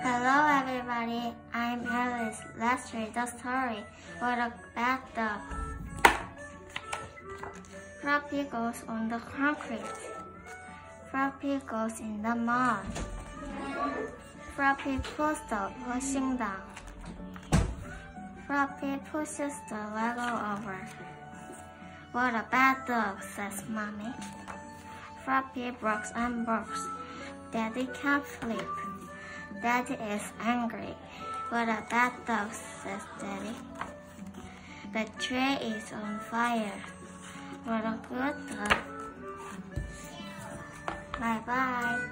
Hello everybody, I'm Alice. Let's read the story. What a bad dog. Floppy goes on the concrete. Floppy goes in the mud. Floppy pulls the washing down. Floppy pushes the Lego over. What a bad dog, says Mommy. Floppy barks and barks. Daddy can't sleep. Daddy is angry. What a bad dog, says Daddy. The tree is on fire. What a good dog. Bye bye.